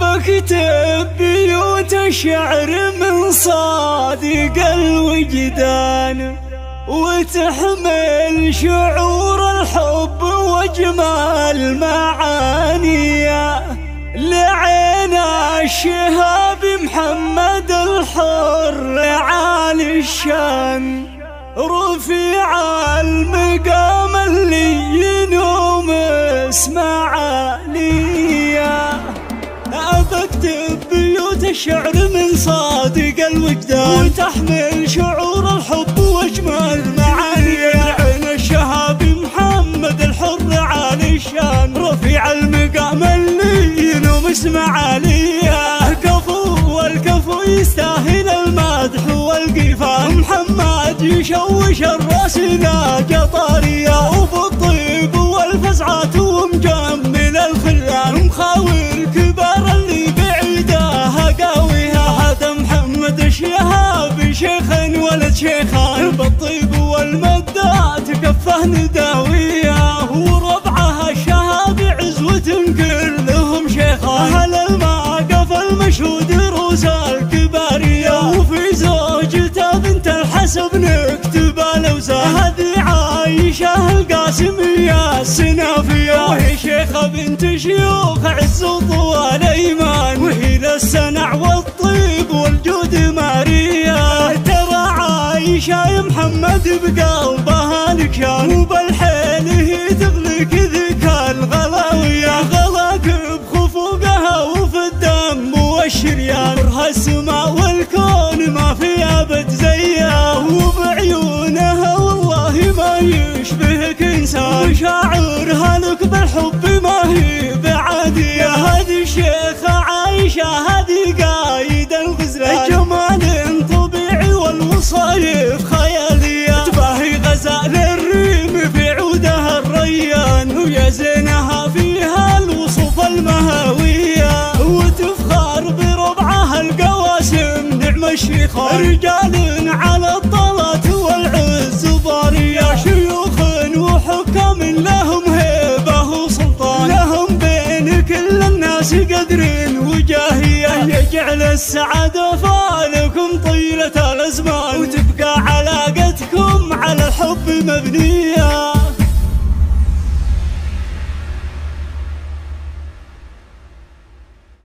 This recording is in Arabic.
بكتب بيوت الشعر من صادق الوجدان وتحمل شعور الحب واجمل معانيه لعين الشهاب محمد الحر عالي الشان رفيع المقام اللي أبكتب بيوت الشعر من صادق الوجدان. وتحمل شعور الحب وأجمل معاني. عين الشهاب محمد الحر عالي الشان. رفيع المقام اللي ينوم اسمع ليا كفو والكفو يستاهل المدح والقفا محمد يشوش الرأس لا قطارية الشهاب شيخ ولد شيخان بالطيب والمدات كفه نداويه وربعها الشهاب عزوة كلهم شيخان أهل الماقف المشهود روس الكبارية. وفي زوجته بنت الحسب نكتب الاوزان هذه عايشة القاسمية السنافية وهي شيخة بنت شيوخ عز وطوال إيمان. وهي للسنع والطيب والجود ترى عايشة يا محمد بقلبها لكان وبالحيل هي تغلق ذيك الغلاوية غلاك بخفوقها وفي الدم والشريان. نورها السماء والكون ما في ابد زيها. وبعيونها والله ما يشبهك إنسان. مشاعرها لك بالحب رجال على الطلات والعز ضارية شيوخ وحكام لهم هيبة وسلطان. لهم بين كل الناس قدر وجاهية. يجعل السعادة فالكم طيلة الأزمان. وتبقى علاقتكم على الحب مبنية.